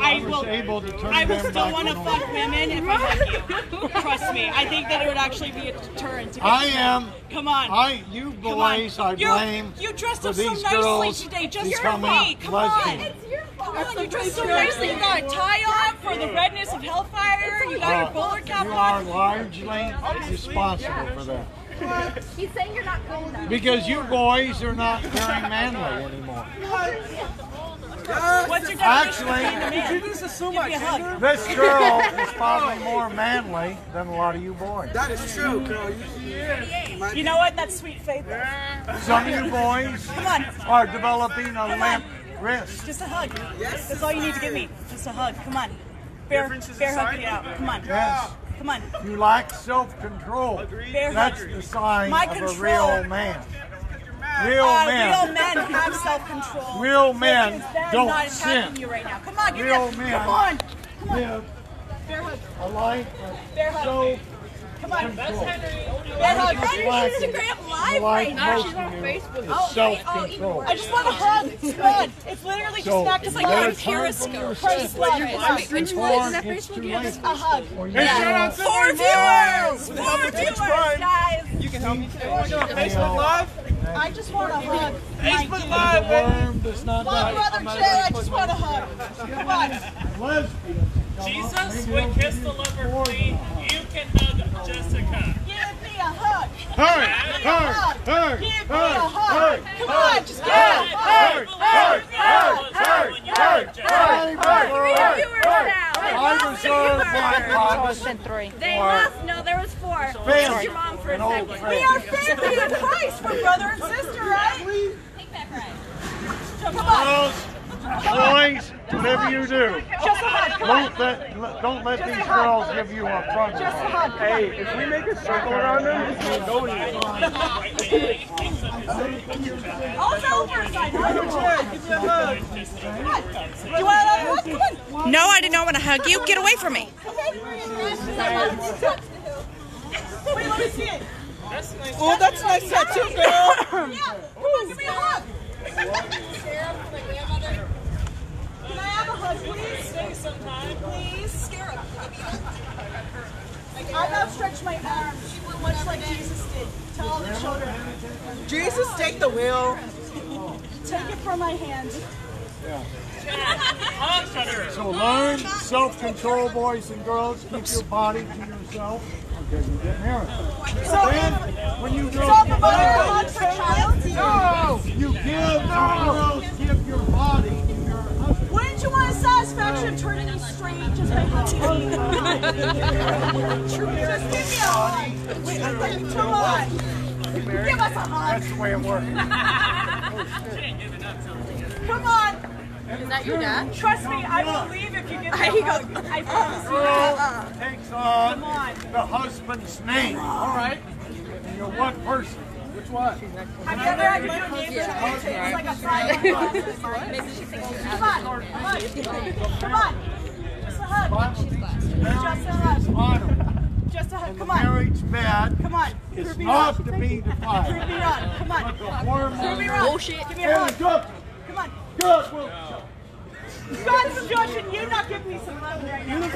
I will. able to turn I will still want to fuck women if I hug you. Trust me. I think that it would actually be a deterrent. To I you. am. Come on. I, you Come on. boys, I You- blame You dressed for up so nicely girls today. Just for me. Come lesbian. on. Come on, you dressed so nicely. You got a tie on for the redness of hellfire. You got your bowler cap on. you are on. largely responsible for that. He's saying you're not good enough. Because you boys are not very manly anymore. What's your definition Actually- of being a man? Did you just assume Give my me gender? This girl is probably more manly than a lot of you boys. That is true, girl. You, You know what? That's sweet faith. Some of you boys Come on. are developing a limp wrist. Just a hug. Yes. That's all you need to give me. Just a hug. Come on. Bear, bear hug me out. Come on. Yes. Come on. You lack self-control. Bear That's hug. the sign My of a real man. Real Uh, men. real men have self-control. Real men is them don't not attacking sin. you right now. Come on, give Real me a, men Come on. live Bear hug. a life Bear of hug. self Come on. control. Bear hug. Lacking Instagram live like right now. most of you is self-control. I just want a hug. Come on. It's literally So, just not just like by on the time Periscope. you're Press sick, love. Which one? It's too late. A hug. Or you Yeah. know, Four viewers. Four viewers, guys. you can help me too. Facebook Live? I just want a hug. Facebook the Live, baby. worm does not My brother Jay, I just want a hug. Come on. Lesbians. Jesus would kiss the leper queen. You can hug Jessica. Give me a hug. Hurry, Give me a hurry, hug. hurry, Give me hurry, a hug. hurry, Come on, just give me a hug. hurry, hurry, hurry, hurry, hurry, hurry, hurry, hurry. I reserve my promise They for lost. No, there was four. Fans your mom for a and old second. We are family in Christ. We're brother and sister, right? Take that right. Come on. Girls, boys, whatever you do, Just a hug. Come on. don't let, don't let these girls give you a front Just a hug. hug. Come on. Hey, if we make a circle around them, it's gonna go to you. All over side. Give me a hug. Come on. Do you want another hug? Come on. No, I did not want to hug you. Get away from me. Okay. Wait, let me see it. Oh, that's a nice tattoo, girl. Yeah. Come on, give me a hug. Can I have a hug, please? Stay sometime. Please. Scarab. I've outstretched my arms, much like Jesus did, to all the children. Jesus, take the wheel. Take it from my hand. Hug her. So learn self-control, boys and girls. Keep your body to yourself until you get married. Then, when you girls So, get the mother married, hugs child. no, you give girls give your body to your husband. Wouldn't you want a satisfaction of turning me straight just by hugging me? Just give me a hug. Wait, Come on. Give us a hug. That's the way it works. Come on. Is that your dad? Trust me, I will leave if you give me a hug. I promise you that. Girl takes on uh, Come on. the husband's name. All right. And you're one person. Which one? Have you ever had your neighbor it's like a Friday Come on, come on, come on. Just a hug. Just a hug. Honor. Just a hug. Come on. marriage bed Come on. is Prove not to be Prove defied. me wrong. Come on. Prove me wrong. Bullshit. Give me a hug. Come on. Good. Well, God's judging you, not give me some love right now.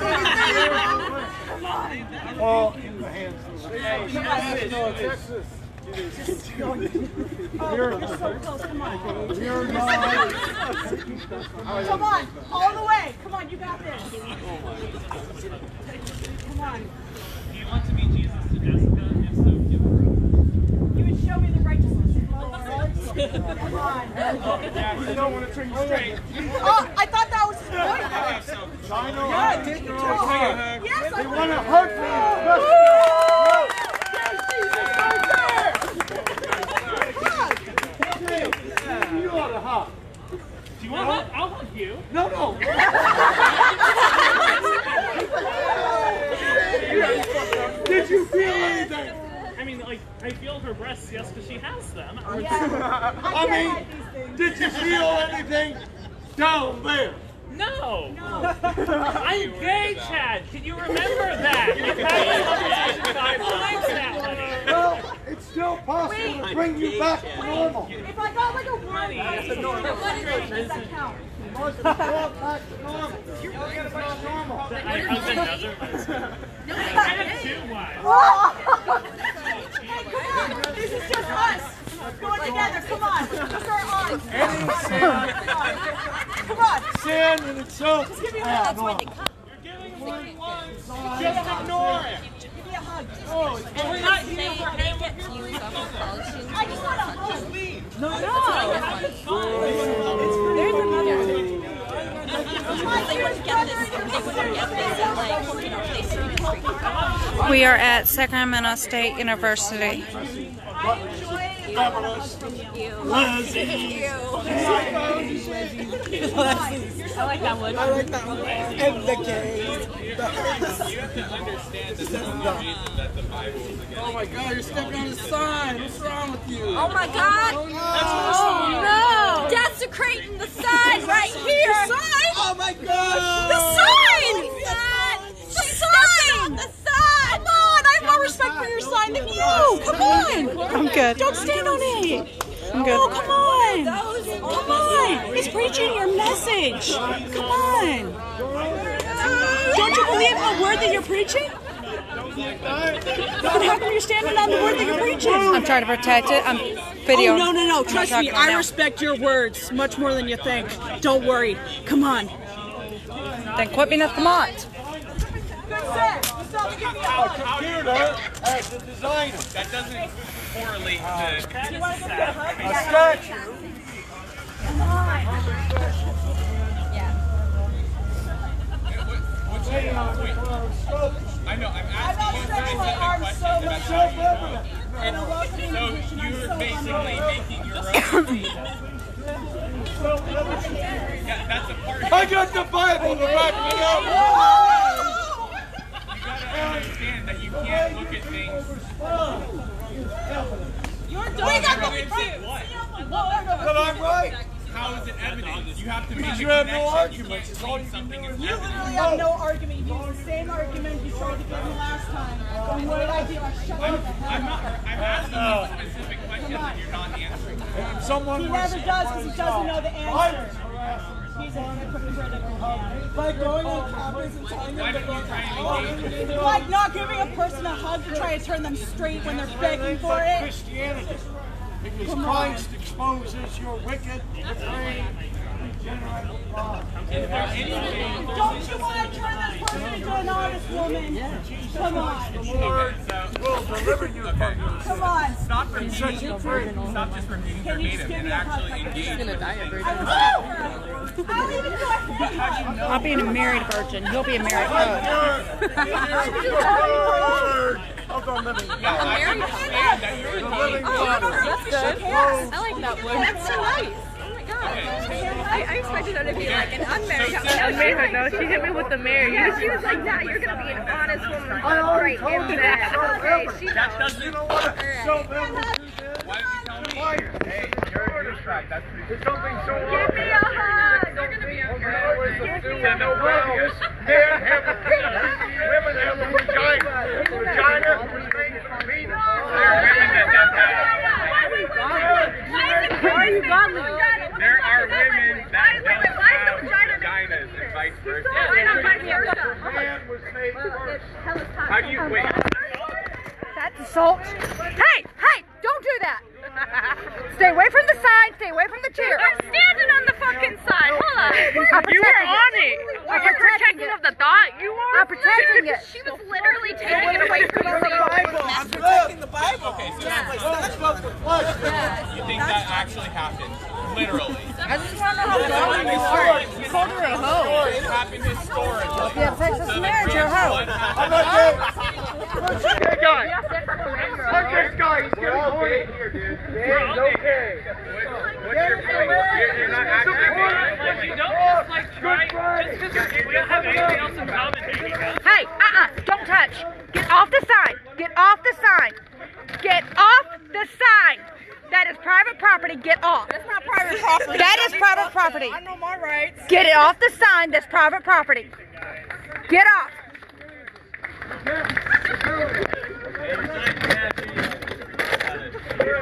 Come on. all in the hands of the Oh, you're so close. Come on. You're not. Come on. All the way. Come on. You got this. Come on. Do you want to meet Jesus to Jessica? If so, give her. You would show me the righteousness. Come on. You don't want to turn you straight. Oh, I thought that was his point. Yeah, take your time. Yes, I They want to hurt me. You ought to hug. Do you want to hug? I'll hug you. No, no. Did you feel anything? I mean, like, I feel her breasts, yes, because she has them. Yeah. I I mean, hide these things. did you feel anything down there? No. I'm gay, Chad. Can you remember that? You've had this conversation five times now, honey. Well, it's still possible to bring you back to normal. If I got like a warm fuzzy, does that count? Most of the world back to normal. Everything's not normal. I have another one. I have two wives. Oh! This is just us. Going together. Come on. Just our arms. Any sin, Come on. sin in itself is Give me a hug. abnormal. Just ignore it. Give me a hug. Oh, and we're not here for I just a hug. No, no. There's another. They wouldn't get this. They wouldn't get this at like, you know, they serve it. We are at Sacramento State University. I like that one. Oh my god, you're stepping on the sign. What's wrong with you? Oh my god! Oh no! Desecrating the sign right here! The sign. Oh my god! The sign! The sign! The sign! Come on! I have more respect for your sign than you! Come on! I'm good. Don't stand on it! I'm oh, good. Oh, come on! Come on! He's preaching your message! Come on! Don't you believe in the word that you're preaching? Then how come you're standing on the word that you're preaching? I'm trying to protect it. I'm video. Oh, no, no, no. Trust me. I respect your words much more than you think. Don't worry. Come on. Then quit being a thmot. Computer as a designer. That doesn't correlate to. A statue. What's Waiting on the front of a. I know, I'm asking you specific questions about Self-evident. And so you're basically making your own. yeah, that's a part. I got the Bible to back me up. You understand that you can't look at things. You're doing Evidence of what? But I'm right. How is it evidence? You have to make Because a you have no connection. arguments. You can't all you can do is is You literally have no argument. You used the same argument you tried to give me last time. And what did I do? I shut I'm, up. I'm not. I'm asking you uh, specific questions and you're not answering. Someone He never does because he doesn't know the answer. He's a hypocritical man. By going on campus and telling Why don't you try and engage with Like not giving a person a hug to try to turn them straight when they're begging for it. Christianity. Because Christ exposes your wicked, depraved, degenerate life. Is there anything? Don't you want to turn this person into an honest woman? Come on. Lord will deliver you from your sin. Come on. Stop repeating. Stop just repeating Can you just verbatim give and me a hug? actually like engage. this? with things. I will. I'll even do a hand. I'm being a married virgin. You'll be a married virgin. Word of the living God. I understand that you're The engaged. living God. Oh, that's good. I like that one. That's so nice. Oh my god. I, I expected her to be like an unmarried couple. Unmarried, no, she hit me with the married. Yeah, she was like, that. you're gonna be an honest woman. Right in that. Okay, she That doesn't. You know what? Self-evident truth Why don't you tell me? Hey, a douchebag. That's something so Give me a hug. You're gonna be okay. always assume no have a penis. Women have a vagina. Vagina was made from penis. There are women that have that. Why is it godly? There are women that don't have vaginas and vice versa. Why not vice versa? Man was made first. How do you wait? That's assault. Hey, hey, don't do that. Stay away from the side. Stay away from the chair. I'm standing on the fucking side. Hold on. I'm You were protecting on it. it. I'm You're protecting protecting it. of the thought. You are. I'm protecting it. She was literally taking it away from me. I'm protecting the Bible. Okay, so that's You think that actually happened? Literally. I just want to know how godly you are. You called her a hoe. It happened historically. Yeah, Texas marriage, you're a hoe. I'm not gay. Hey, guy. Look, this guy. He's getting horny here, dude. Yeah, he's okay. What's your point? You're, you're not actually Like, you don't oh, just like try. Just because we don't have anything else in common, maybe. Hey, uh-uh, don't touch. Get off the sign. Get off the sign. Get off the sign. That is private property. Get off. That's not private property. That is private property. I know my rights. Get it off the sign. That's private property. Get off.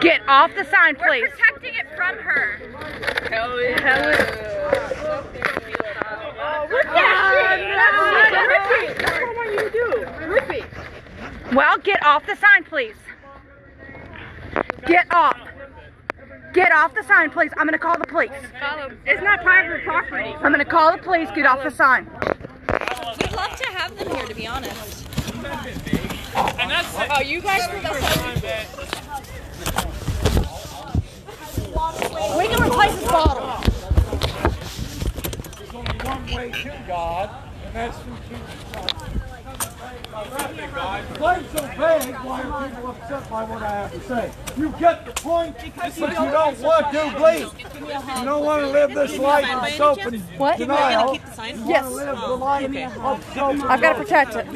Get off the sign, please. Protecting it from her. Hell yeah. Well, get off the sign, please. Get off. Get off the sign, please. I'm gonna call the police. It's not private property. I'm gonna call the police. Get off the sign. We'd love to have them here, to be honest. And that's. Oh, you guys were the We can replace this bottle. There's only one way to God, and that's through Jesus Christ. Life's so big, why are people upset by what I have to say? You get the point, but you don't want to bleed. You don't want to live this life of self and What? denial. You Yes. want to live the life of self I've got to protect it.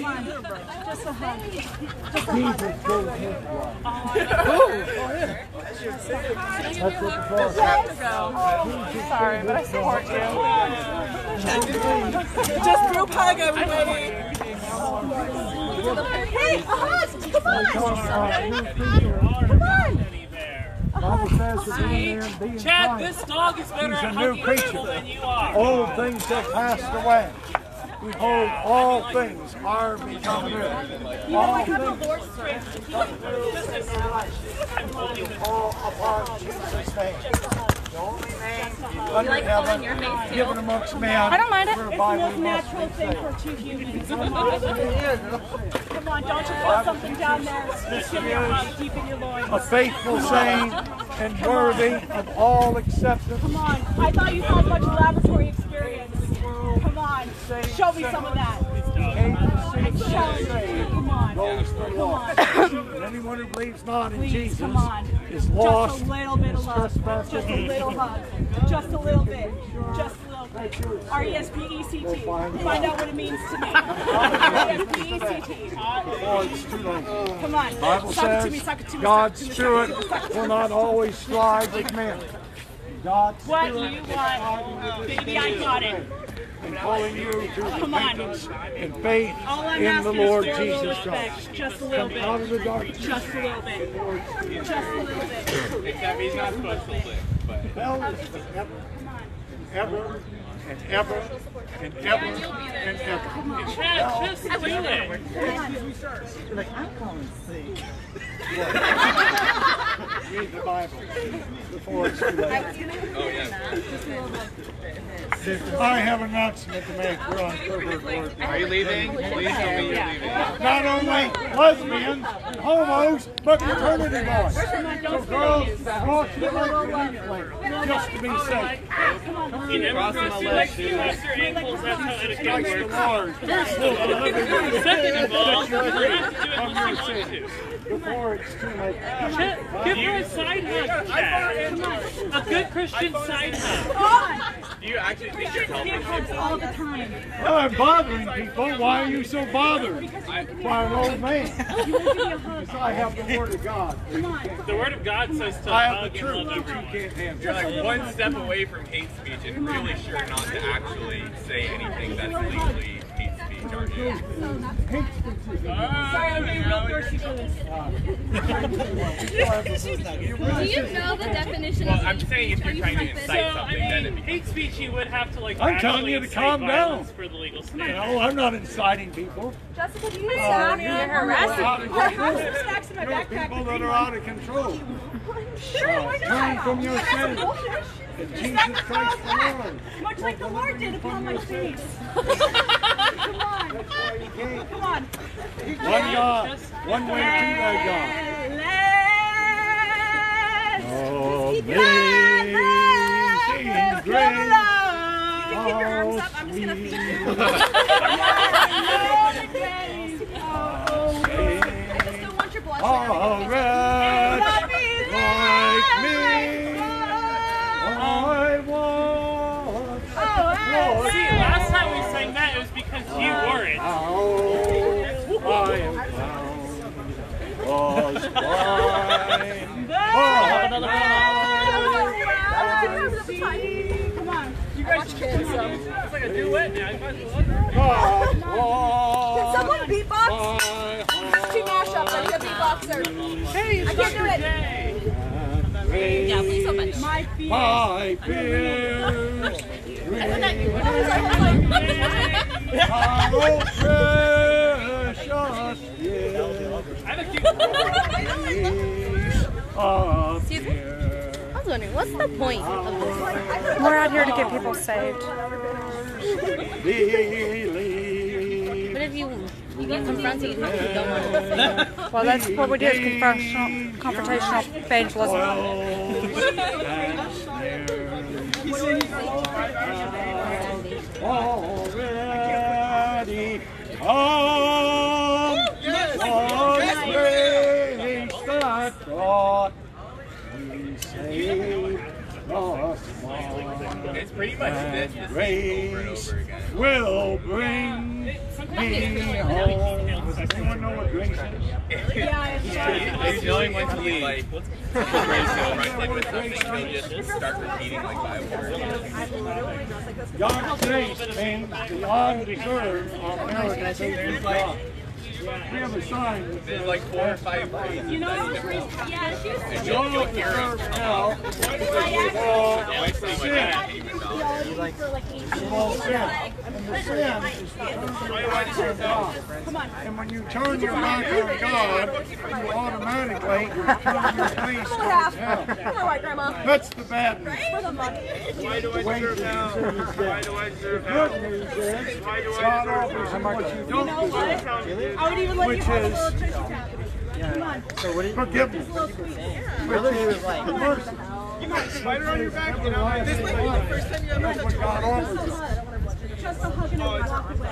Jesus gave his life. That's what the cross says. Sorry, but I support you. Just group hug everybody. Hey, Ahaz, come on! Come on. Bible says to be in there and be in Chad, this dog is better He's a at new hugging creature. people than you are. Old things have passed away. Behold, all things are become new. All things all upon Jesus' name. The only name under heaven given amongst men. I don't mind it. It's the most natural thing for two humans. Come on. Come on, don't you put something down there. Stick in your heart, deep in your loins. A faithful saying and worthy of all acceptance. Come on. I thought you had much laboratory experience. Show me some of that. Come on. Come on. Anyone who believes not in Please, Jesus come on. is Just a little bit of love. trespassing. Just a little hug. Just a little bit. Just a little bit. R-E-S-P-E-C-T. Find out what it means to me. R-E-S-P-E-C-T. Oh, it's too late. Come on. Bible suck says it to me. God's suck it to me, suck it to me, spirit suck it to me. will not always strive with men. God's What do spirit you want? Baby, I got it. Is calling you to Come on. repentance and faith in the Lord for a little Jesus. Christ. Just a little Come out of bit. the darkness. Just a little bit. Just a little bit. Except he's not supposed to live, but. Is ever, and ever, and ever, and ever. Chad, just do it. Read the Bible before it's too late. Oh, yeah. I have an announcement to make. We're on Covert Word. Are you leaving? Please tell me you're leaving. Not only lesbians and homos, but fraternity boys. So girls, cross your legs immediately, just to be safe. You never cross your legs, you cross your ankles. That's how etiquette Christ the works. Lord. Second of all, you have to do it unless you want to. Before it's too late. Chad, Give her a side hug, Chad. A good Christian side hug. Do you actually think you're helping? Give hugs all the time. Well, I'm bothering people. Why are you so bothered? By an old man. You want to give a hug? I have the Word of God. Come on. The word of God says to I have hug the and truth love that you everyone. can't handle. You're like one step away from hate speech and really sure not to actually say anything that's legally hate speech, aren't you? Sorry, I'm getting real thirsty for this. Do you know the definition Well, of I'm saying if you're trying to So, incite I something, then it mean, hate speech, you would have to like I'm telling actually you to incite calm violence down. for the legal stand. No, I'm not inciting people. Jessica, do you uh, stop? You're harassing Out of I have control. some snacks in my There are backpack. people that are out of control. Sure, why Turn from your sins. And Jesus Christ Lord. Much like the Lord did upon my face. Come on. Come on. One God, one way to thy God. Amazing grace. Keep your arms up. I'm just gonna feed you. Oh, I just was blind. Come on. You guys can It's like a duet now. You might as well. Can was someone beatbox? my There's two mashups. I need a beatboxer. Hey, it's I can't do it. Yeah, please open. My feet. My fears Our precious I have a I was wondering, what's the point of this? We're out here to get people saved. What if you you get confronted and you don't want to Well, that's what we do is confrontational, confrontational evangelism. already come. On that we saved us. It's pretty much this And the over and grace over again. will bring me home. Does anyone know what grace is? It's knowing when to be like confronted with something, he'll just start repeating like five words. God's grace means the undeserved American There's like We have a sign there's like four or five uh, phrases. You know what was Yeah, she was And you'll, you'll hear them. now, all Like, like, sin, all sin. And the sin is to turn your God. And when you turn your back on God, you automatically turn your face towards hell. That's the bad news. For the. Why do I serve now? Why do I serve now? The good news is, God offers you what you don't deserve, I would even let which you have a is little tissue tap. Come on. forgiveness, which is mercy. Spider on your back, you know. This That's what God offers us. Just a hug and I will walk away.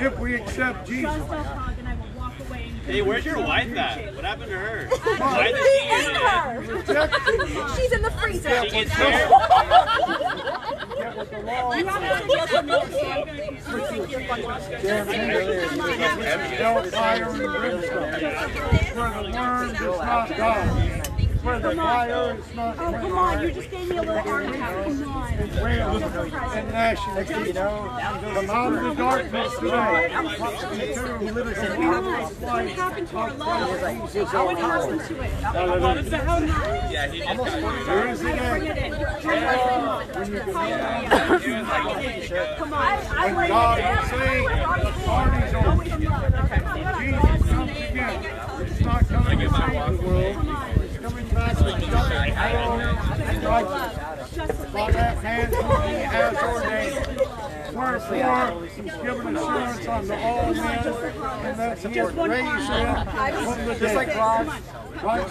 If we accept Jesus. Just a hug and I will walk away. and Hey, where's your wife at? What happened to her? Why is is she in her? She's in the freezer. She gets there. Get with the law. You have to just a milk, so I'm gonna use Hellfire and brimstone. Where the word is not God. Where the fire is not Oh, come on, you just gave me a little arm tap. Come on. Wales and national. You know, come out of the darkness today. Into What happened to our love? I want to listen to it. Yeah, he just got There is the end. Bring it in. Come on. I When God is the party's over. Jesus comes again. He's not coming to save the world. Wherefore, he's given assurance unto all men, and that he has raised from the dead. Right?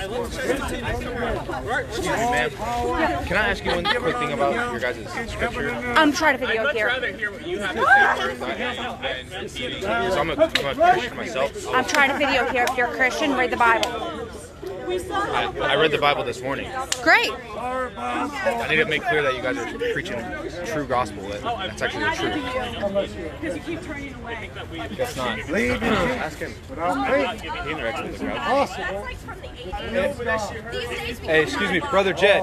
Can I ask you one quick thing about your guys' scripture? I'm trying to video I'd much here. rather hear what you have to say. So I'm a, I'm a Christian myself. I'm trying to video here. If you're a Christian, read the Bible. I, I read the Bible this morning. Great. I need to make clear that you guys are preaching true gospel. That, that's actually the truth. Because you keep turning away. That's not. Jesus Ask him. without faith. He interacts with the crowd. Possible. Hey, excuse me, brother Jed.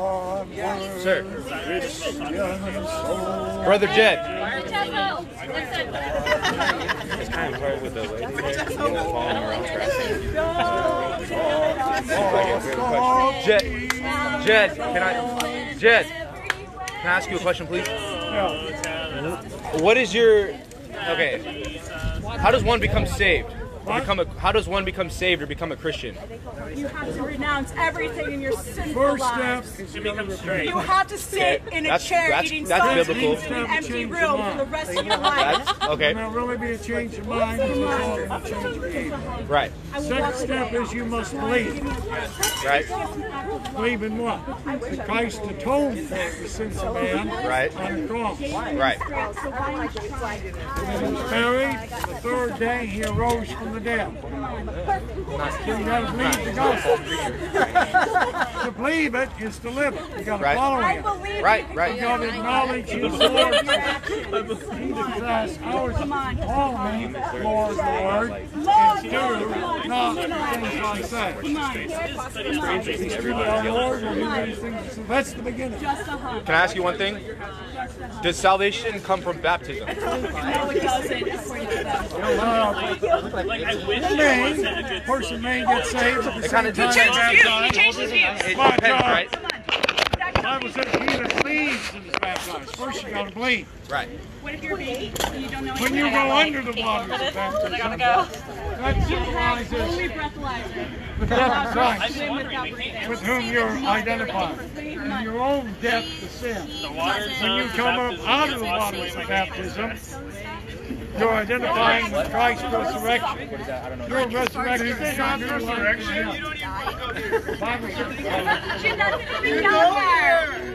Sir. Brother Jed. It's kind of hard with the lady there, you know, following around. Jed, Jed, can I, Jed, can I ask you a question, please? What is your, okay, how does one become saved? Or become a, how does one become saved or become a Christian? You have to renounce everything in your sinful First step lives. is to become straight. You have to sit Okay, in a that's- chair that's- eating that's salad biblical. in an empty room for the rest of your life. That's, okay, There'll really be a change of mind and a change of behavior. right, Second step is you must believe. right, Believe in what? That Christ atoned for the sins of man right, on the cross. right. And he was buried. The third day he arose from the dead. So you gotta believe the gospel. To believe it is to live it. You gotta Right. follow I it. believe Right, it. right. You gotta acknowledge his Lord. Jesus Christ, ours is all me, Lord, Lord, and do not things I say. Our Lord will do these things. So That's the beginning. Just a hug. Can I ask you one thing? Does salvation come from baptism? No, it doesn't. according to them. Like, I wish It it may, wasn't a good person may get saved at the It same kinda time. changes as views. baptized. He changes views. It But, depends, uh, right? Bible says he that believes in his baptism baptized. First you gotta bleed. Right. What if you're a baby and you don't know When you go under the water, I baptism, gotta go. that symbolizes Only breathalyzer. the death Christ, Swim without breathing. with whom you're identified, and your own death to sin. When you come up out of the waters of baptism, you're identifying with Christ's resurrection. What is that? I don't know. Your resurrection is not resurrection. Bible says- She doesn't even know her.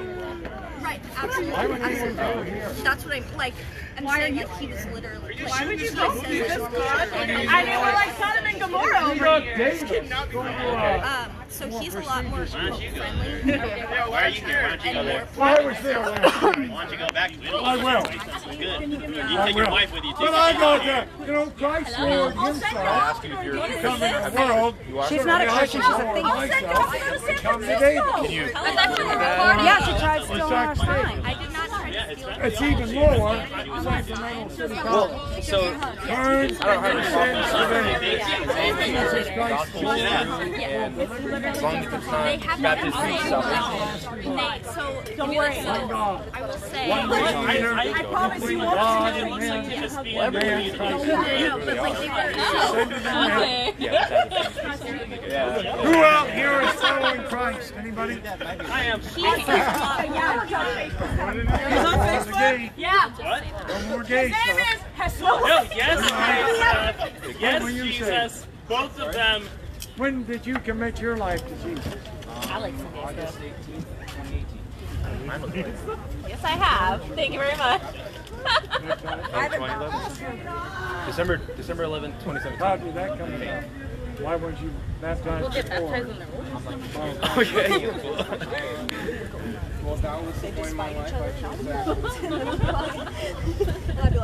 Right, absolutely. Why would anyone go here? That's what I'm like. I'm saying that he was literally. Like, Why would you go said through this God? I mean, we're like Sodom and Gomorrah over Look, here. David, go to, uh, Um, so he's a lot more friendly. Why are you here? Why don't you go there? Well, I was there. Why don't you go back? I will. Good. You I take your will. wife with you too. But I got that. You know, Christ Lord himself Ask you if you're. come in the world. She's not a Christian, she's a Lord thief. myself, come to David. Can you? Yeah, she tried stealing our Exactly. sign. I did not try to steal it. It's even more. City College. So from your Who out here is following Christ? Anybody? I am. He's on Facebook? Yeah. No more gays, Name is Jesus. Yes? Jesus. Both of them. When did you commit your life to Jesus? Yes, I have. Thank you very much. December December 11th, 2017. How did that come about? Why weren't you baptized before? Oh yeah.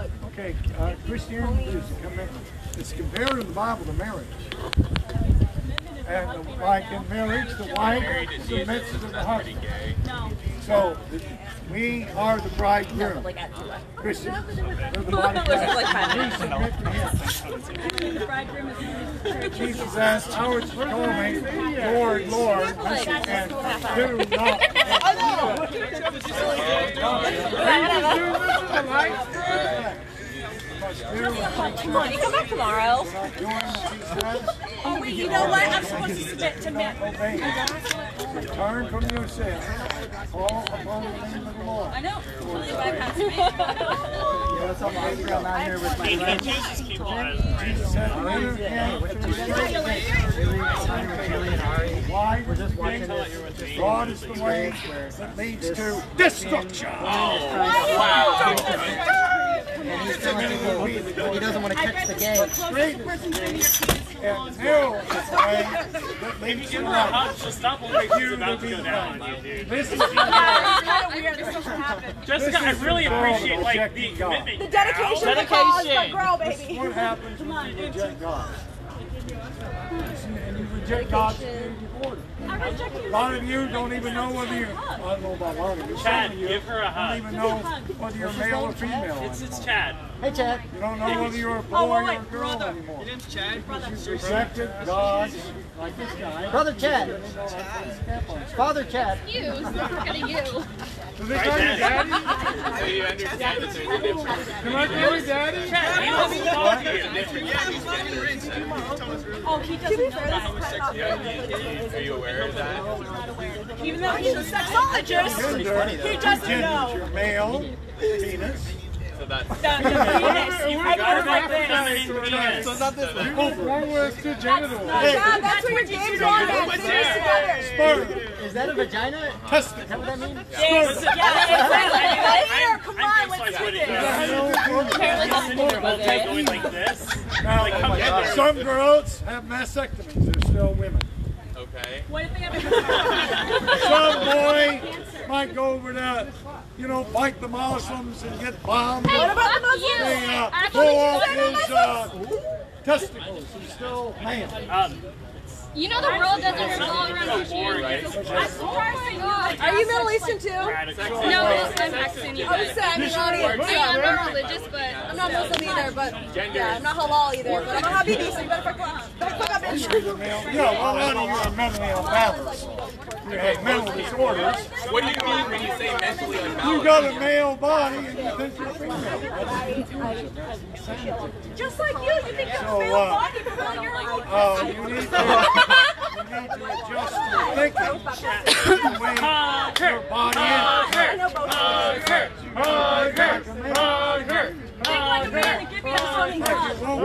Okay, uh, Christianity is com- it's compared in the Bible to marriage. And the- like in marriage, the wife submits to the husband. So we are the bridegroom. Christians. We're the bride of Christ. We submit to him. Jesus asked, how would you Lord, Lord, and do not. Come on, you come back tomorrow. Oh, wait, you know what? I'm supposed to submit to men. Obey. Turn from your sins. Call upon the name of the Lord. I know. Totally bypass me. He, he chooses people as Jesus said, "Enter into the Why? We're just watching this. Broad is the way that leads to destruction. He doesn't want to catch the game. Straight and narrow is the way that leads to Give her a hug. She'll stop looking like about to go down on you, dude. This is kind of weird. This doesn't happen. Jessica, I really appreciate like the commitment. The dedication to the cause, but girl, baby. what happens when you reject God. And you reject God's order. A lot of you don't even know whether you're, I don't know about a lot of you, Chad, you give her a hug. don't even know whether you're male or female. It's it's Chad. Hey, Chad. You don't know whether you're a oh, boy or a girl anymore. You rejected God like this guy. Brother Chad. Father Chad. So this guy your daddy? So you understand that there's a difference. Can I call you daddy? Chad, he doesn't talk to you. Oh, he doesn't know that. Are you aware of that? Even though he's a sexologist, Gender, he doesn't genders, know. your male penis. So that's The, the penis. I go like this. Penis. Oh, one with two genitals. Yeah, that's what your game's on. That fingers together. Sperm. Is that a vagina? Testicle. Is that what that means? Yes. Yeah, I'm, exactly. Come I'm on, just like let's do putting this. her both like going like this. Like, come Now, some girls have mastectomies. They're still women. Okay. What if they have Some boy might go over to, you know, fight the Muslims and get bombed. What about the Muslims? They uh, I pull off his uh, testicles. He's still man. Um, You know the world doesn't revolve around Christianity. Are you Middle Eastern too? No, I'm Pakistani. I was saying, I'm an audience. I mean, I'm not religious, but I'm not Muslim either, but yeah, I'm not halal either. But I'm a Habibi, so you better fuck up. Better fuck up, bitch. Yeah, well, none of you are mentally ill fathers. you have mental disorders. What do you mean when you say mentally unbalanced? You got a male body and you think you're female. Just like you, you think you're a male uh, body, but really you're a Uh, you need to, you need to adjust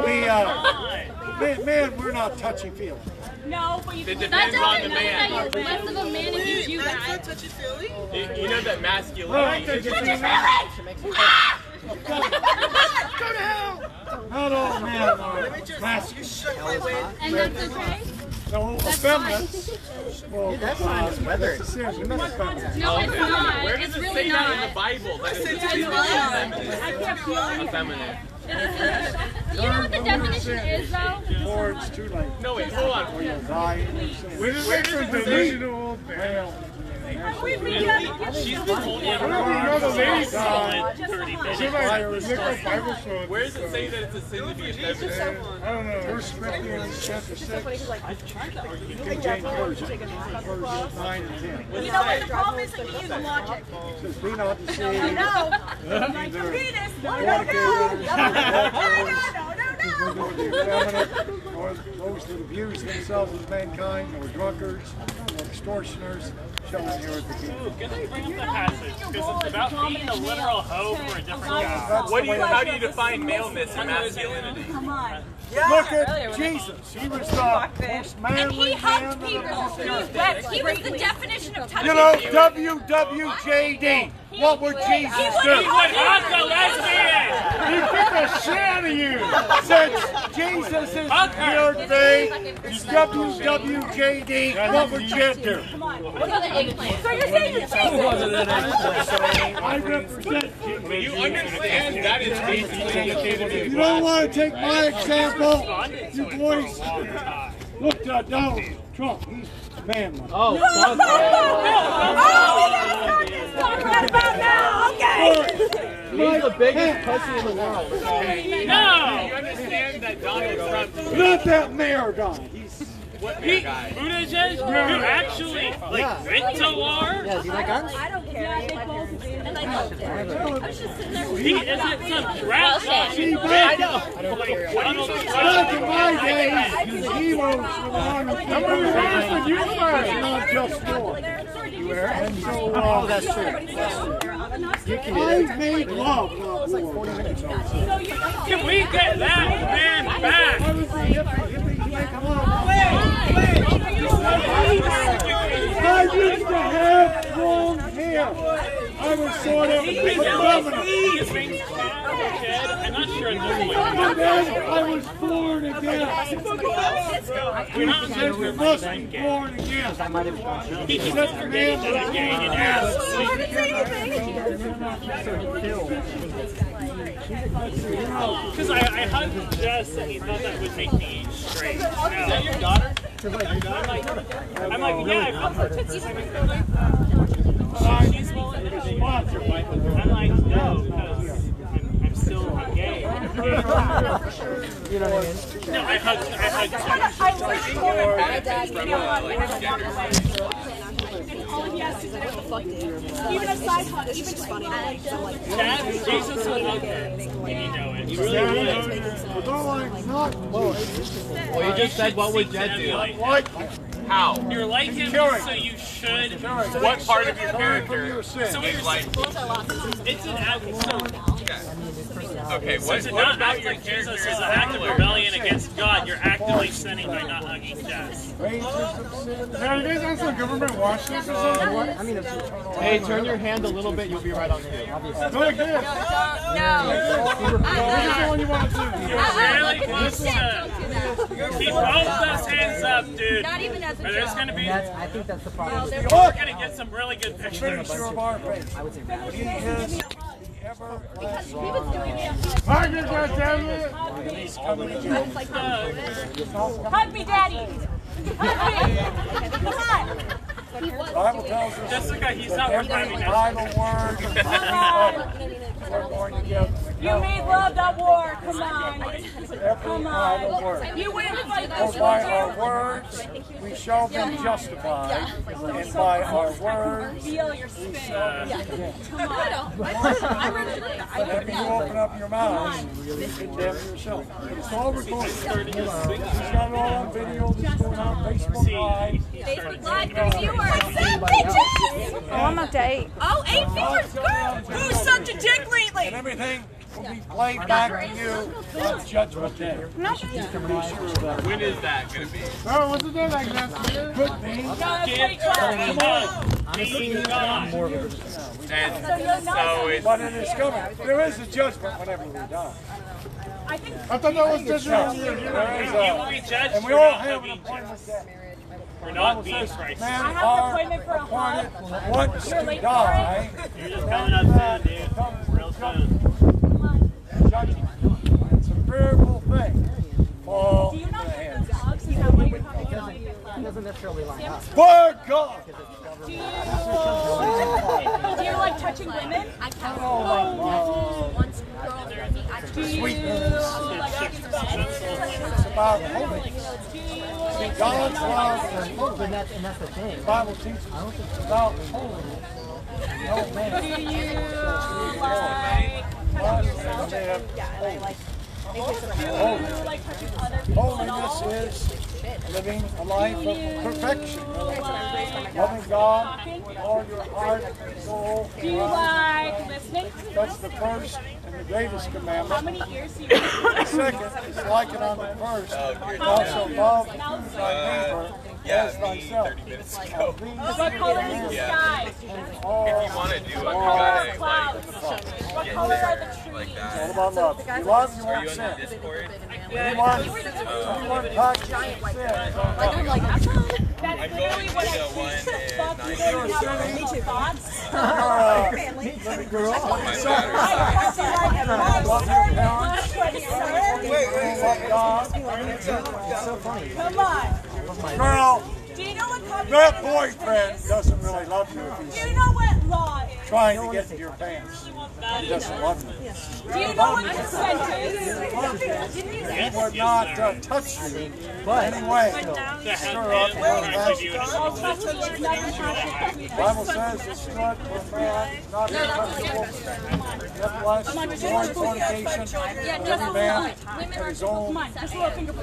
be, uh, men, we're not touchy feely. No, but you It depends the mean that you're less of a man if you do that. You, you know that masculinity is Not all men are masculine. And that's okay? No, feminists will, That sign is weathered. necessarily be feminist. No, it's not. Where does It's it really say that in the not. Bible? That it's It's not. effeminate. You know what the definition is, though? Or it's too late. No, wait, hold on. Or you'll die in your sin. Where does it say? Male. we beat up. She's been holding it. Die. Thirty minutes. Fire is dark. Where does it say that it's a to be effeminate? I don't know. First Corinthians chapter six. King James Version. Verses nine and ten. You know what the problem is that you use logic. Says, be not You deceived. know, like the penis. No, no, no. No, no, no, no, Nor no. the effeminate, nor those that abuse themselves with mankind, nor drunkards, nor extortioners shall inherit the kingdom. Can I bring up the passage? Because it's about being a literal hoe for a different guy. What do you, how do you define maleness and masculinity? Come on. Look at Jesus. He was the most And he hugged that people. ever walked the he was the definition of touching You know, WWJD. What would Jesus He do? would hug the lesbian! He took a shit out of you. Since Jesus is your thing, WWJD, what would you do? Look at the eggplant. So you're saying you're Jesus? I represent Jesus. You understand that is basically You don't want to take my example, you boys. Look to Donald Trump. He's manly. Oh, that's what he's talking about now. Okay. He's the biggest pussy in the world. No! You understand that Donald Trump Not that mayor guy. He's what He, guy? Buttigieg, who actually, like, went to war, Yeah, do you like guns? I don't care. And I loved it. he isn't some trap See, guy. back, I don't care. Donald back in Trump. my days, heroes were the one who How many wars did you fight? Not just war. And so, uh, Oh, that's true. That's true. I made love, not war. Can we get that man I back? was I used to have long hair. I was sort of Chad. I'm not sure I was born again. We're not Says be born again. He Set the man that he's gay and ass. Because I, I hugged Jess and he thought that would make me straight. Is that your daughter? I'm like, I'm like, yeah, I felt tits. She's. I'm like, no, because I'm, I'm still I'm gay. You know what I mean? No, I hugged, I hugged. I wish for Benefits from uh, like gender all he has to do. Even a side hug, even just funny. Chad, Jesus would hug her. And you know it. You really would. Although I'm not Well, you just said what would Jed do? Like, like How? You're like him, Killing. so you should. What part of your from character your sin. So is you're like? It's an act. So, Okay, so what, to what not about act your like character Jesus is is an act of rebellion against God. You're actively sinning by not hugging Jess. wages of sin. Now, you guys on some government watch this or something? I mean, it's eternal. Hey, turn your hand a little bit, you'll be right on cue. Go like this. This is the one you want to do. You're really close to. Keep both those hands up, dude. Not even as a Or there's joke. gonna be. That's, I think that's the problem. We're gonna get some really good pictures. of our faith. I would say bad. He is the everlasting. He was doing it. Margaret, goddammit! He's. Hug me, daddy. Hug me. Come on. Bible tells us Jessica, he's not every reminding. Bible word, we're going together. You made love, not war. Come on. Come on. word. You win the fight For this by our words we shall be justified, and by our words Feel your spin. Come on. Whenever you open up your mouth, you condemn yourself. It's all recorded. He's got it all on video. This is going on Facebook Live. Facebook Live for viewers. Seven bitches. Oh, I'm up to eight. Oh, eight viewers, girl. Who's sucked a dick lately? And everything will be played back to you on Judgment Day. When is that gonna be? Oh, what's the day like that? Could be. Get come on. Be God. And so it's But it is coming. There is a judgment whenever we die. I think I thought that was judgment. There is You will be judged and we all not have an being appointment For not being Christ. I have an appointment for a hug. appointed once You're to late for die. You're just coming up soon, dude. Real soon. Judgment. It's a fearful thing. Fall Do you in not the think those dogs is that why you're having a dog? It doesn't necessarily line up. For God! Do you, do you like touching women? I can't. Oh, do you like It's about holiness. God's love And that's, and that's the thing. The Bible teaches it's about holiness. No man. Do you like touching yourself? Do you like touching other people at all? Holiness is living a life of perfection. Loving God with all your heart, soul, Do you like listening? That's the first the greatest How many ears do you? The second is like it on the first. Oh, also love thy neighbor yeah, as thyself. 30 minutes ago. What color is the sky? All If you want to do it, you What color gotta clouds? What color are the trees? like all that. about love. You love, you Are won't you on sin. the Discord? Anyone, anyone touches sin. That's I'm literally going what to I the one Fuck you, don't have any thoughts. Little girl. My battery. Love your parents. Love God. It's so funny. Come on. Girl, Do you know what copyright boyfriend doesn't really love you Do you know what law is? Trying to get to your pants. He doesn't love you. Do you know what consent is? He would not uh, touch you but anyway. Stir up your passion. I'll touch you, it's not your passion. Bible says it's good for man not to touch a woman. Yet blessed is one fornication. Every man have his own Come on, just a little finger for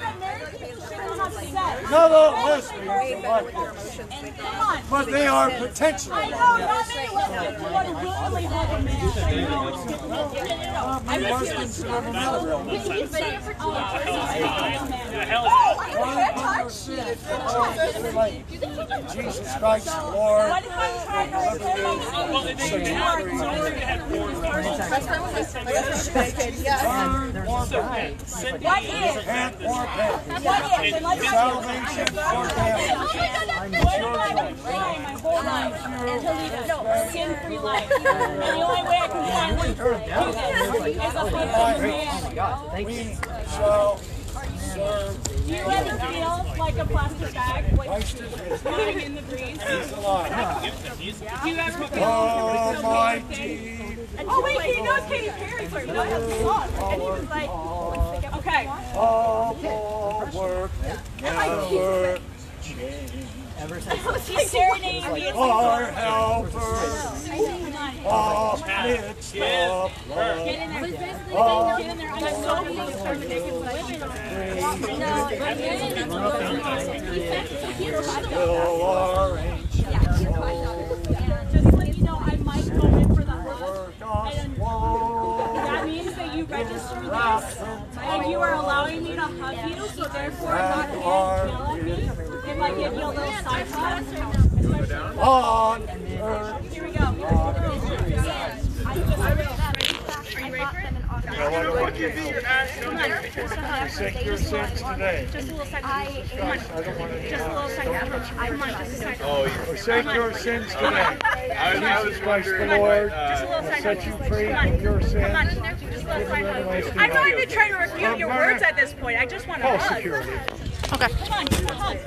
had four burn or die, Cindy What is? repent or pay. What is? And let's Salvation or damnation. My whole life to lead a sin-free life. And the only way I can finally do this is a husband man. We shall serve Do you ever feel like a plastic bag Christ is risen. floating in the breeze? He's alive. Do you ever feel oh, Almighty. Oh wait, he knows Katy Perry, so he knows the song. And he was like, okay. All work never He's serenading me. our helper. All midst of Get in there. In there. I'm so to naked Will our ancient register this, and you are allowing me to hug you, so therefore I'm not going to yell at me if I give you a little side hug. On earth. Here we go. I just- Are you ready for it? Now, what do I do? Forsake your sins today. Just a little second. Come on. I don't want to. Just a little second. Come on, just a second. Oh, Forsake your sins today. I was, I was Jesus Christ the wondering, Lord uh, Just a little will second. set you free from your sins. Come on. Just a little second. everlasting I'm not even trying to refute your words at this point. I just want to hug. security. Okay. Come on, hug.